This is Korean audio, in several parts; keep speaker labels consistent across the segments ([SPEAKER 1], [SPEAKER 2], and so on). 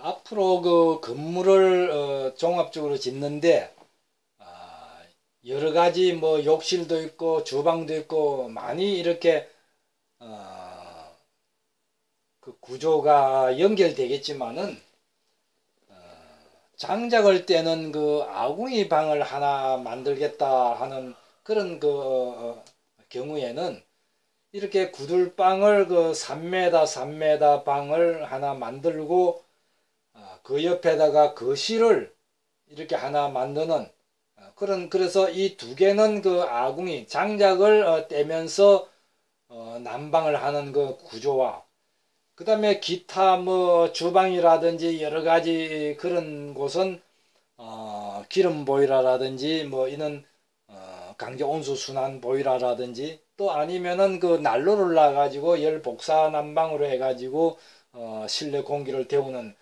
[SPEAKER 1] 앞으로 그 건물을 어, 종합적으로 짓는데 아, 여러 가지 뭐 욕실도 있고 주방도 있고 많이 이렇게 어, 그 구조가 연결되겠지만은 어, 장작을 떼는 그 아궁이 방을 하나 만들겠다 하는 그런 그 어, 경우에는 이렇게 구들방을 그 3m 3m 방을 하나 만들고 아, 그 옆에다가 거실을 이렇게 하나 만드는 아, 그런 그래서 이 두 개는 그 아궁이 장작을 어, 떼면서 어, 난방을 하는 그 구조와 그 다음에 기타 뭐 주방이라든지 여러 가지 그런 곳은 어, 기름 보일러라든지 뭐 이런 어, 강제 온수 순환 보일러라든지 또 아니면은 그 난로를 놔 가지고 열 복사 난방으로 해 가지고 어, 실내 공기를 데우는 어,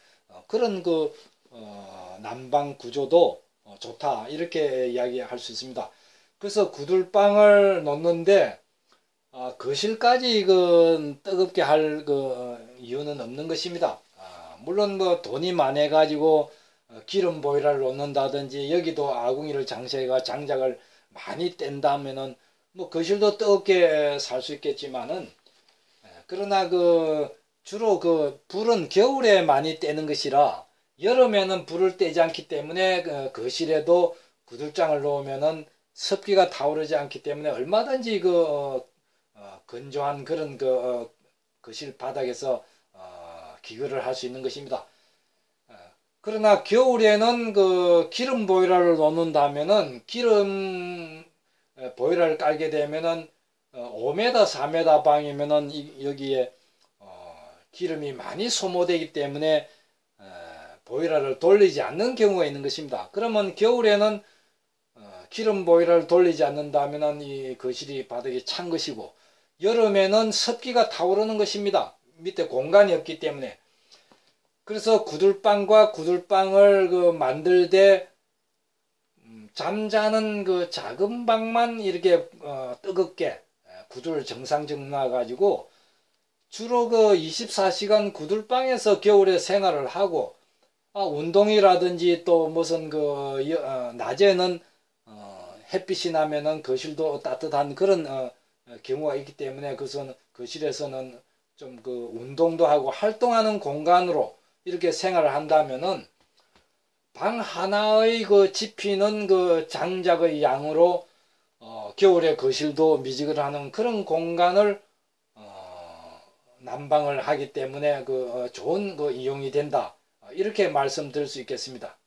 [SPEAKER 1] 그런 그 어, 난방 구조도 어, 좋다 이렇게 이야기할 수 있습니다. 그래서 구들방을 놓는데 아, 거실까지 그 뜨겁게 할 그 이유는 없는 것입니다. 아, 물론 뭐 돈이 많아 가지고 어, 기름 보일러를 놓는다든지 여기도 아궁이를 장세가 장작을 많이 뗀다면은 뭐 거실도 뜨겁게 살 수 있겠지만은 그러나 그 주로 그 불은 겨울에 많이 떼는 것이라 여름에는 불을 떼지 않기 때문에 그 거실에도 구들장을 놓으면은 습기가 타오르지 않기 때문에 얼마든지 그 어, 어, 건조한 그런 그 어, 거실 바닥에서 어, 기거를 할 수 있는 것입니다. 어, 그러나 겨울에는 그 기름 보일러를 놓는다면은 기름 보일러를 깔게 되면은 5m, 어, 4m 방이면은 여기에 어, 기름이 많이 소모되기 때문에 보일러를 돌리지 않는 경우가 있는 것입니다. 그러면 겨울에는 어, 기름 보일러를 돌리지 않는다면은 이 거실이 바닥이 찬 것이고 여름에는 습기가 타오르는 것입니다. 밑에 공간이 없기 때문에 그래서 구들방과 구들방을 그 만들 때 잠자는 그 작은 방만 이렇게 어, 뜨겁게 구들 정상적 놔가지고 주로 그 24시간 구들방에서 겨울에 생활을 하고 아, 운동이라든지 또 무슨 그 어, 낮에는 어, 햇빛이 나면은 거실도 따뜻한 그런 어, 경우가 있기 때문에 그것은 거실에서는 좀 그 운동도 하고 활동하는 공간으로 이렇게 생활을 한다면은 방 하나의 그 집히는 그 장작의 양으로 어, 겨울에 거실도 미지근하는 그런 공간을 어, 난방을 하기 때문에 그 어, 좋은 그 이용이 된다 이렇게 말씀드릴 수 있겠습니다.